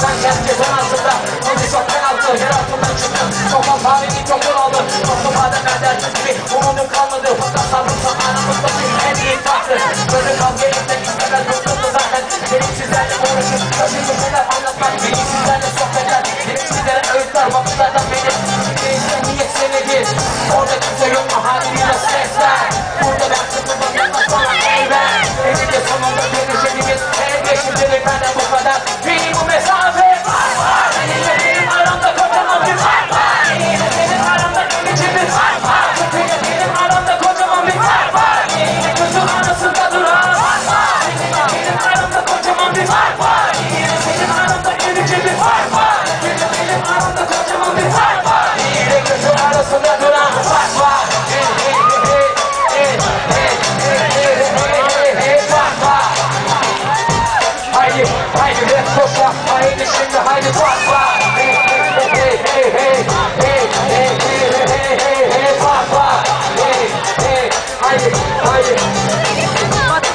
Sen Ben herkesin altında En çok penaltı yer altından çıktım Kafam tarihini çok aldı Toplum adem eder gibi Umudum kalmadı Mata o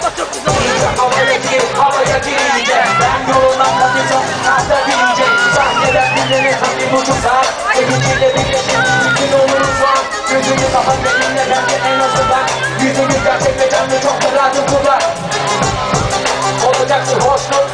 patrão que não Kabul ettim havaya girince Ben yolundan kaçacağım tahta bilince Sahneden dinlenir tabi bu çocuklar Sevinçle birleşin bütün oluruz var Gözümü kapat benimle bence en azından Yüzümü gerçek çok da rahatım kullar Olacaksın hoşnut